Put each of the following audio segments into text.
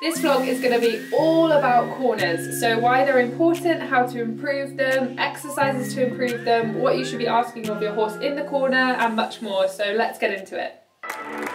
This vlog is going to be all about corners, so why they're important, how to improve them, exercises to improve them, what you should be asking of your horse in the corner and much more, so let's get into it.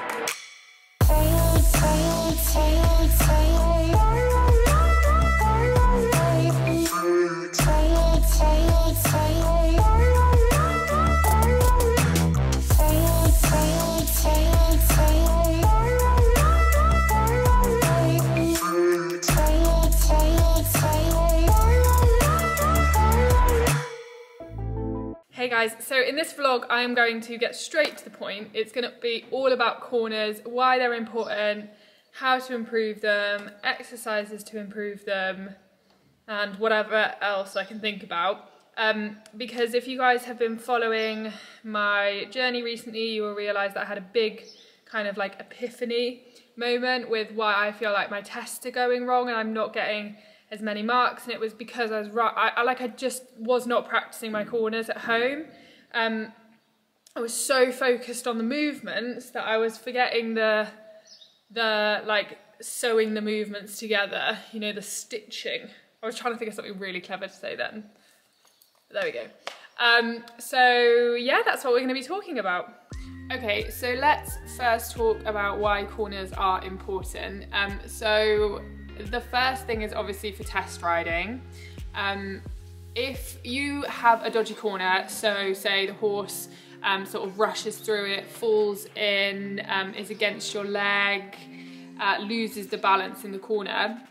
Guys, so in this vlog I am going to get straight to the point. It's going to be all about corners, why they're important, how to improve them, exercises to improve them, and whatever else I can think about. Um, because if you guys have been following my journey recently, you will realise that I had a big kind of like epiphany moment with why I feel like my tests are going wrong and I'm not getting as many marks and it was because I was right I, I, like I just was not practicing my corners at home. Um, I was so focused on the movements that I was forgetting the the like sewing the movements together you know the stitching. I was trying to think of something really clever to say then. But there we go. Um, so yeah that's what we're going to be talking about. Okay, so let's first talk about why corners are important. Um, so the first thing is obviously for test riding. Um, if you have a dodgy corner, so say the horse um, sort of rushes through it, falls in, um, is against your leg, uh, loses the balance in the corner,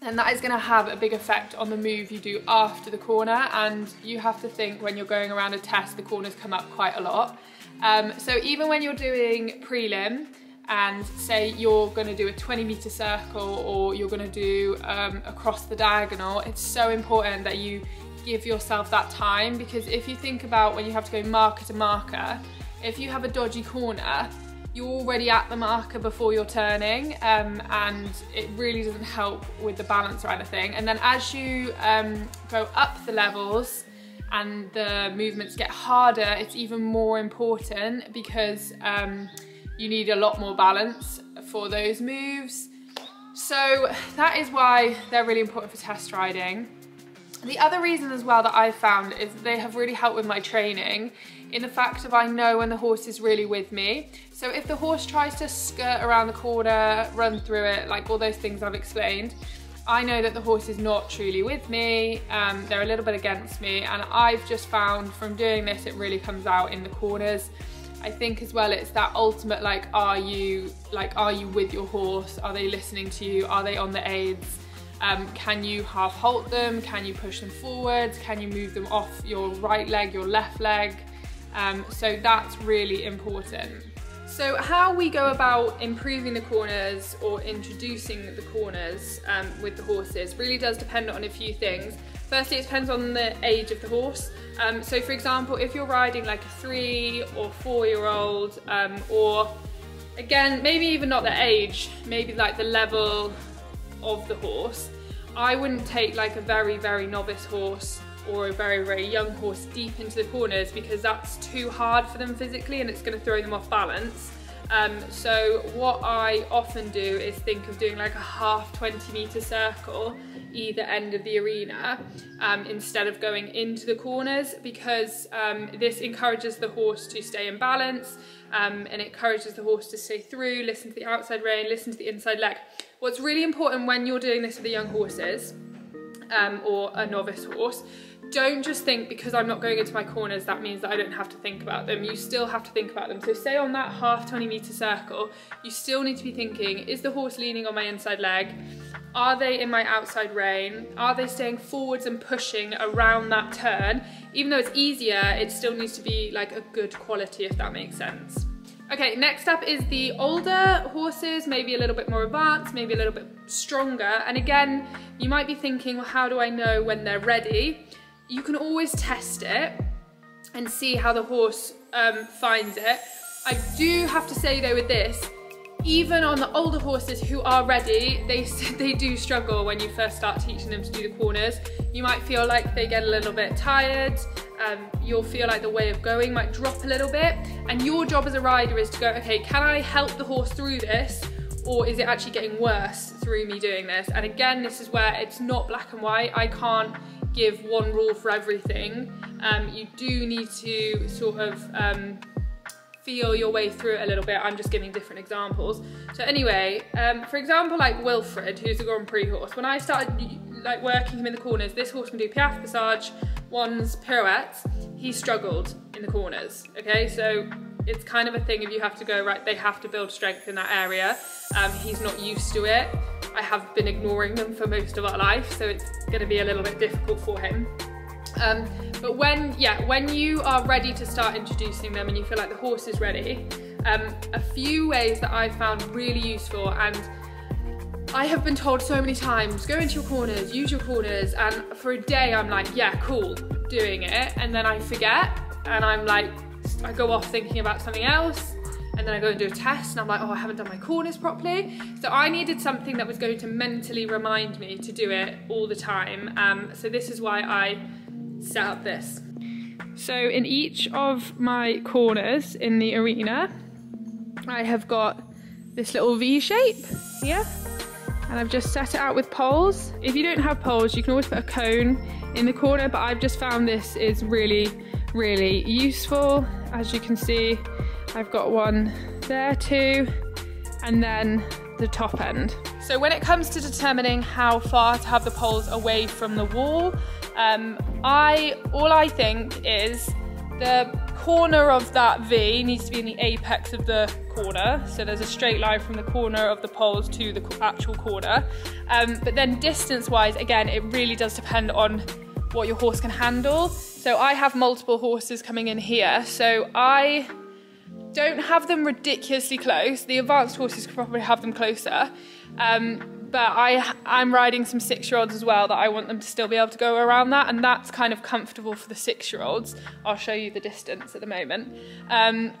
then that is going to have a big effect on the move you do after the corner and you have to think when you're going around a test the corners come up quite a lot. Um, so even when you're doing prelim, and say you're going to do a 20 meter circle or you're going to do um, across the diagonal, it's so important that you give yourself that time because if you think about when you have to go marker to marker, if you have a dodgy corner, you're already at the marker before you're turning um, and it really doesn't help with the balance or anything. And then as you um, go up the levels and the movements get harder, it's even more important because um, you need a lot more balance for those moves. So that is why they're really important for test riding. The other reason as well that I've found is they have really helped with my training in the fact of I know when the horse is really with me. So if the horse tries to skirt around the corner, run through it, like all those things I've explained, I know that the horse is not truly with me, um, they're a little bit against me, and I've just found from doing this, it really comes out in the corners. I think as well it's that ultimate like are you like are you with your horse? Are they listening to you? Are they on the aids? Um, can you half halt them? Can you push them forwards? Can you move them off your right leg your left leg? Um, so that's really important. So how we go about improving the corners or introducing the corners um, with the horses really does depend on a few things Firstly, it depends on the age of the horse. Um, so for example, if you're riding like a three or four year old, um, or again, maybe even not the age, maybe like the level of the horse, I wouldn't take like a very, very novice horse or a very, very young horse deep into the corners because that's too hard for them physically and it's gonna throw them off balance. Um, so what I often do is think of doing like a half 20 meter circle either end of the arena um, instead of going into the corners because um, this encourages the horse to stay in balance um, and it encourages the horse to stay through, listen to the outside rein, listen to the inside leg. What's really important when you're doing this with the young horses um, or a novice horse don't just think because I'm not going into my corners that means that I don't have to think about them. You still have to think about them. So say on that half 20 meter circle, you still need to be thinking, is the horse leaning on my inside leg? Are they in my outside rein? Are they staying forwards and pushing around that turn? Even though it's easier, it still needs to be like a good quality if that makes sense. Okay, next up is the older horses, maybe a little bit more advanced, maybe a little bit stronger. And again, you might be thinking, well, how do I know when they're ready? You can always test it and see how the horse um, finds it. I do have to say though with this, even on the older horses who are ready, they, they do struggle when you first start teaching them to do the corners. You might feel like they get a little bit tired, um, you'll feel like the way of going might drop a little bit, and your job as a rider is to go, okay, can I help the horse through this, or is it actually getting worse through me doing this. And again, this is where it's not black and white. I can't give one rule for everything. Um, you do need to sort of um, feel your way through it a little bit. I'm just giving different examples. So anyway, um, for example, like Wilfred, who's a Grand Prix horse, when I started like working him in the corners, this horse can do piaffe, passage, ones, pirouettes. He struggled in the corners, okay? So it's kind of a thing if you have to go, right, they have to build strength in that area. Um, he's not used to it. I have been ignoring them for most of our life, so it's gonna be a little bit difficult for him. Um, but when, yeah, when you are ready to start introducing them and you feel like the horse is ready, um, a few ways that I've found really useful and I have been told so many times, go into your corners, use your corners, and for a day I'm like, yeah, cool, doing it, and then I forget, and I'm like, I go off thinking about something else, and then I go and do a test, and I'm like, oh, I haven't done my corners properly. So I needed something that was going to mentally remind me to do it all the time. Um, so this is why I set up this. So in each of my corners in the arena, I have got this little V shape here and I've just set it out with poles. If you don't have poles, you can always put a cone in the corner, but I've just found this is really, really useful. As you can see, I've got one there too, and then the top end. So when it comes to determining how far to have the poles away from the wall, um, I all I think is the corner of that V needs to be in the apex of the corner. So there's a straight line from the corner of the poles to the actual corner. Um, but then distance wise, again, it really does depend on what your horse can handle. So I have multiple horses coming in here. So I don't have them ridiculously close. The advanced horses could probably have them closer. Um, but I, I'm riding some six-year-olds as well that I want them to still be able to go around that, and that's kind of comfortable for the six-year-olds. I'll show you the distance at the moment. Um,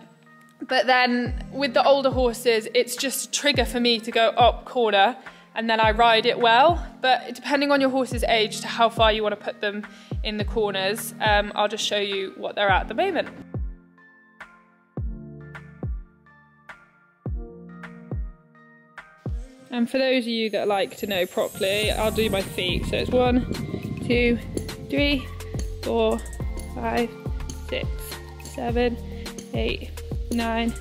but then with the older horses, it's just a trigger for me to go up corner and then I ride it well. But depending on your horse's age to how far you want to put them in the corners, um, I'll just show you what they're at at the moment. And for those of you that like to know properly, I'll do my feet. So it's one, two, three, four, five, six, seven, eight, nine,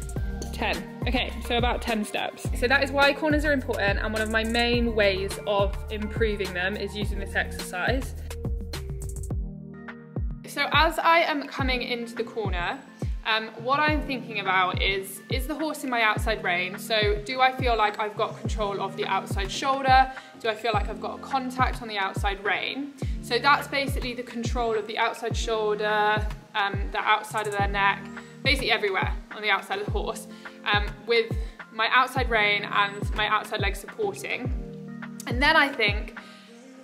10. Okay, so about 10 steps. So that is why corners are important and one of my main ways of improving them is using this exercise. So as I am coming into the corner, um, what I'm thinking about is, is the horse in my outside rein? So do I feel like I've got control of the outside shoulder? Do I feel like I've got a contact on the outside rein? So that's basically the control of the outside shoulder, um, the outside of their neck, basically everywhere on the outside of the horse, um, with my outside rein and my outside leg supporting. And then I think,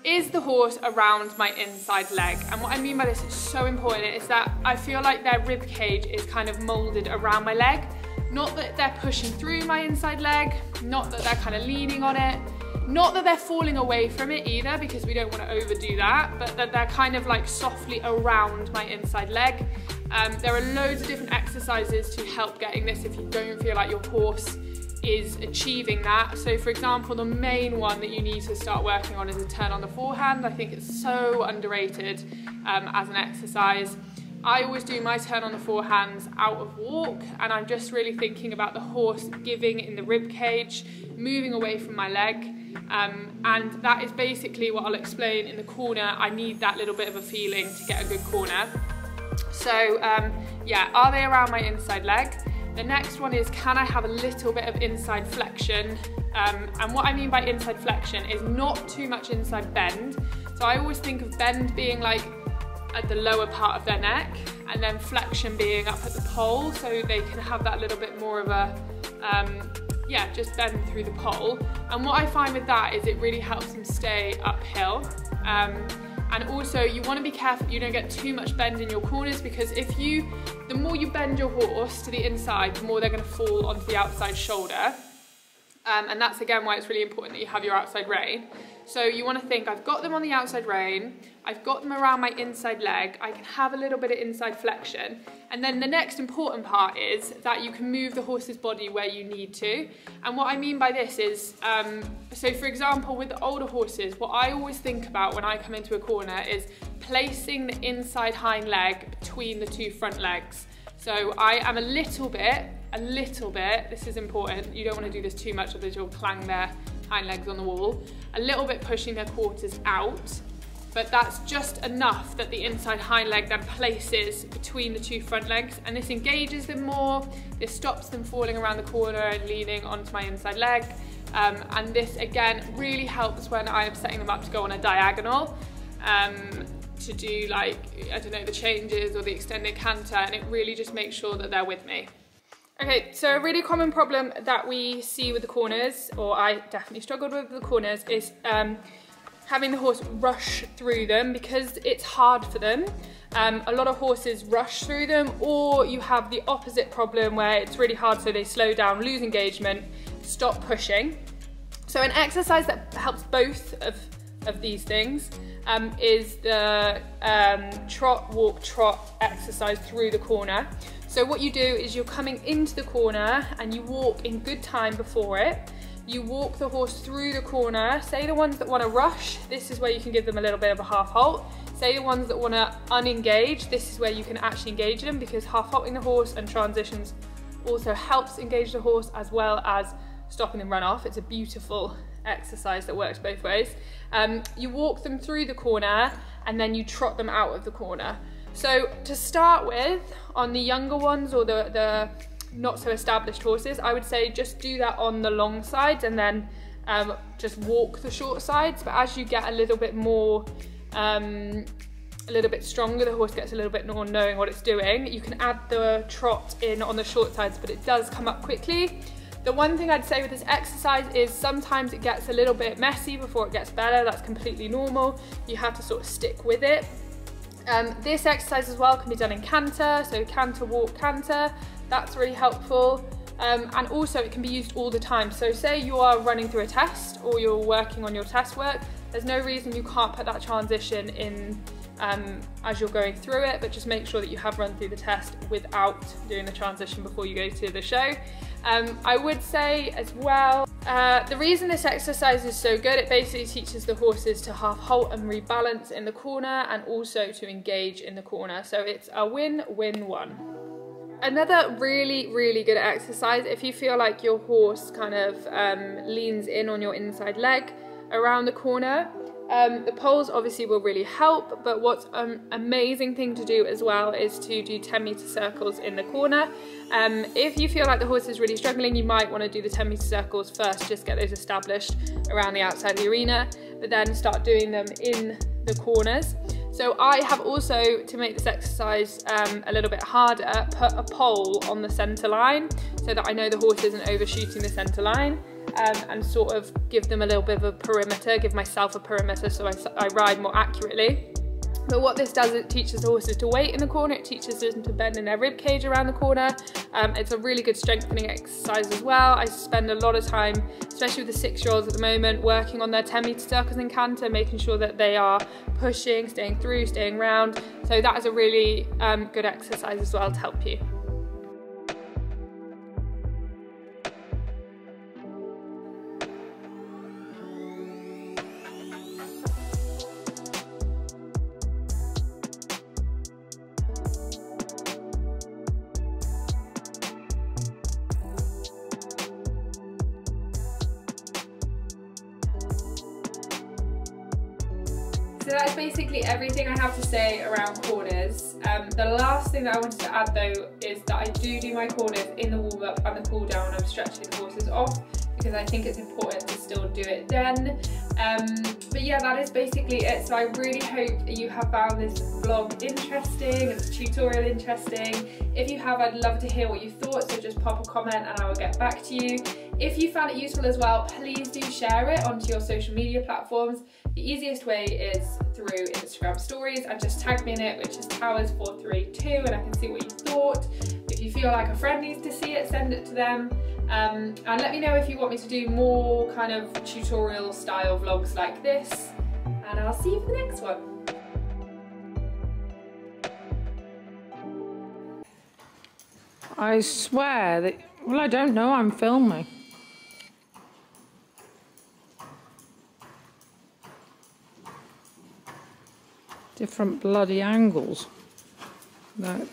is the horse around my inside leg? And what I mean by this is so important is that I feel like their rib cage is kind of molded around my leg. Not that they're pushing through my inside leg, not that they're kind of leaning on it, not that they're falling away from it either because we don't want to overdo that, but that they're kind of like softly around my inside leg. Um, there are loads of different exercises to help getting this if you don't feel like your horse is achieving that. So for example, the main one that you need to start working on is a turn on the forehand. I think it's so underrated um, as an exercise. I always do my turn on the forehands out of walk and I'm just really thinking about the horse giving in the rib cage, moving away from my leg. Um, and that is basically what I'll explain in the corner. I need that little bit of a feeling to get a good corner. So um, yeah, are they around my inside leg? The next one is can I have a little bit of inside flexion? Um, and what I mean by inside flexion is not too much inside bend. So I always think of bend being like at the lower part of their neck and then flexion being up at the poll so they can have that little bit more of a, um, yeah, just bend through the poll. And what I find with that is it really helps them stay uphill. Um, and also you want to be careful you don't get too much bend in your corners because if you, the more you bend your horse to the inside, the more they're going to fall onto the outside shoulder. Um, and that's again why it's really important that you have your outside rein. So you want to think, I've got them on the outside rein, I've got them around my inside leg, I can have a little bit of inside flexion. And then the next important part is that you can move the horse's body where you need to. And what I mean by this is, um, so for example, with the older horses, what I always think about when I come into a corner is placing the inside hind leg between the two front legs. So I am a little bit, a little bit, this is important, you don't want to do this too much otherwise you'll clang their hind legs on the wall, a little bit pushing their quarters out, but that's just enough that the inside hind leg then places between the two front legs and this engages them more, this stops them falling around the corner and leaning onto my inside leg. Um, and this again really helps when I am setting them up to go on a diagonal um, to do like, I don't know, the changes or the extended canter and it really just makes sure that they're with me. Okay, so a really common problem that we see with the corners, or I definitely struggled with the corners, is um, having the horse rush through them because it's hard for them. Um, a lot of horses rush through them, or you have the opposite problem where it's really hard, so they slow down, lose engagement, stop pushing. So an exercise that helps both of, of these things um, is the um, trot, walk, trot exercise through the corner. So what you do is you're coming into the corner and you walk in good time before it. You walk the horse through the corner. Say the ones that want to rush, this is where you can give them a little bit of a half halt. Say the ones that want to unengage, this is where you can actually engage them because half halting the horse and transitions also helps engage the horse as well as stopping them run off. It's a beautiful exercise that works both ways. Um, you walk them through the corner and then you trot them out of the corner. So to start with, on the younger ones or the, the not so established horses, I would say just do that on the long sides and then um, just walk the short sides. But as you get a little bit more, um, a little bit stronger, the horse gets a little bit more knowing what it's doing, you can add the trot in on the short sides, but it does come up quickly. The one thing I'd say with this exercise is sometimes it gets a little bit messy before it gets better. That's completely normal. You have to sort of stick with it. Um, this exercise as well can be done in canter, so canter, walk, canter. That's really helpful. Um, and also it can be used all the time. So say you are running through a test or you're working on your test work, there's no reason you can't put that transition in um, as you're going through it, but just make sure that you have run through the test without doing the transition before you go to the show. Um, I would say as well, uh, the reason this exercise is so good, it basically teaches the horses to half halt and rebalance in the corner and also to engage in the corner. So it's a win-win-one. Another really, really good exercise, if you feel like your horse kind of um, leans in on your inside leg around the corner, um, the poles obviously will really help, but what's an amazing thing to do as well is to do 10 meter circles in the corner. Um, if you feel like the horse is really struggling, you might want to do the 10 meter circles first, just get those established around the outside of the arena, but then start doing them in the corners. So I have also, to make this exercise um, a little bit harder, put a pole on the center line so that I know the horse isn't overshooting the center line um, and sort of give them a little bit of a perimeter, give myself a perimeter so I, I ride more accurately. But what this does, it teaches the horses to wait in the corner, it teaches them to bend in their rib cage around the corner. Um, it's a really good strengthening exercise as well. I spend a lot of time, especially with the six-year-olds at the moment, working on their 10 meter circles in canter, making sure that they are pushing, staying through, staying round. So that is a really um, good exercise as well to help you. That's basically everything I have to say around corners. Um, the last thing that I wanted to add though is that I do do my corners in the warm up and the cool down when I'm stretching the horses off because I think it's important to still do it then. Um, but yeah, that is basically it. So I really hope you have found this vlog interesting and tutorial interesting. If you have, I'd love to hear what you thought, so just pop a comment and I will get back to you. If you found it useful as well, please do share it onto your social media platforms. The easiest way is through Instagram stories and just tag me in it, which is towers432 and I can see what you thought. If you feel like a friend needs to see it, send it to them. Um, and let me know if you want me to do more kind of tutorial style vlogs like this. And I'll see you for the next one. I swear that, well, I don't know, I'm filming. Different bloody angles. No.